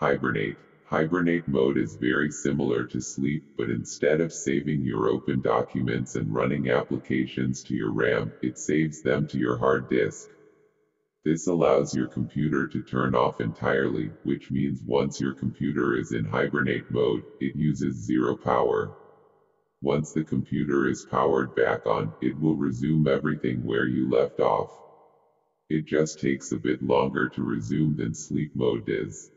Hibernate. Hibernate mode is very similar to sleep, but instead of saving your open documents and running applications to your RAM, it saves them to your hard disk. This allows your computer to turn off entirely, which means once your computer is in hibernate mode, it uses zero power. Once the computer is powered back on, it will resume everything where you left off. It just takes a bit longer to resume than sleep mode does.